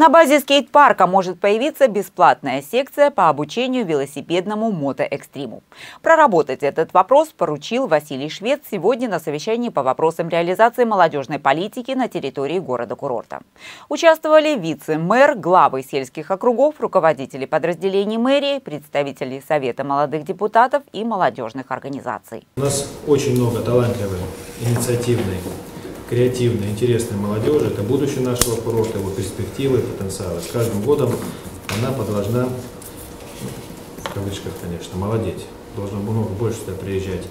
На базе скейт-парка может появиться бесплатная секция по обучению велосипедному мотоэкстриму. Проработать этот вопрос поручил Василий Швед сегодня на совещании по вопросам реализации молодежной политики на территории города-курорта. Участвовали вице-мэр, главы сельских округов, руководители подразделений мэрии, представители Совета молодых депутатов и молодежных организаций. У нас очень много талантливой, инициативной креативной, интересной молодежи. Это будущее нашего курорта, его перспективы, потенциалы. С каждым годом она должна, в кавычках, конечно, молодеть. Должно много больше сюда приезжать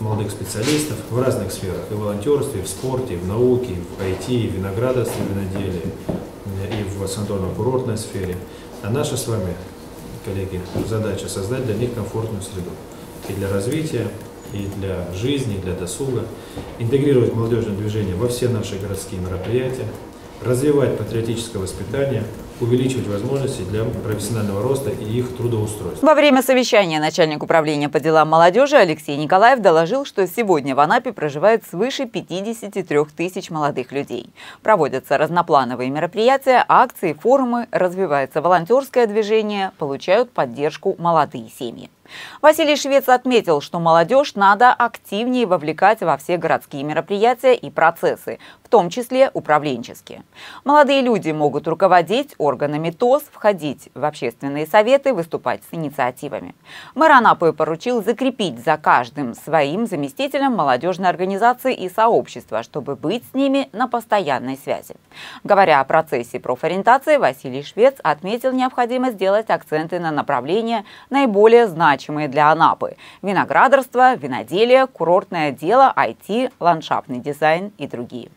молодых специалистов в разных сферах. И в волонтерстве, и в спорте, и в науке, и в IT, и в виноградарстве, и виноделии, и в санаторно-курортной сфере. А наша с вами, коллеги, задача создать для них комфортную среду и для развития, и для жизни, и для досуга, интегрировать молодежное движение во все наши городские мероприятия, развивать патриотическое воспитание, увеличивать возможности для профессионального роста и их трудоустройства. Во время совещания начальник управления по делам молодежи Алексей Николаев доложил, что сегодня в Анапе проживает свыше 53 тысяч молодых людей. Проводятся разноплановые мероприятия, акции, форумы, развивается волонтерское движение, получают поддержку молодые семьи. Василий Швец отметил, что молодежь надо активнее вовлекать во все городские мероприятия и процессы, в том числе управленческие. Молодые люди могут руководить органами ТОС, входить в общественные советы, выступать с инициативами. Мэр Анапы поручил закрепить за каждым своим заместителем молодежной организации и сообщества, чтобы быть с ними на постоянной связи. Говоря о процессе профориентации, Василий Швец отметил необходимость сделать акценты на направления наиболее значимые значимые для Анапы – виноградарство, виноделие, курортное дело, IT, ландшафтный дизайн и другие.